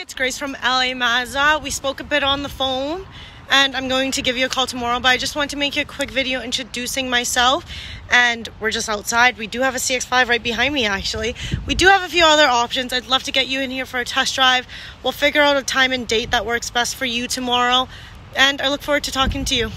it's Grace from LA Mazda. We spoke a bit on the phone and I'm going to give you a call tomorrow, but I just want to make a quick video introducing myself. And we're just outside. We do have a CX5 right behind me, actually. We do have a few other options. I'd love to get you in here for a test drive. We'll figure out a time and date that works best for you tomorrow. And I look forward to talking to you.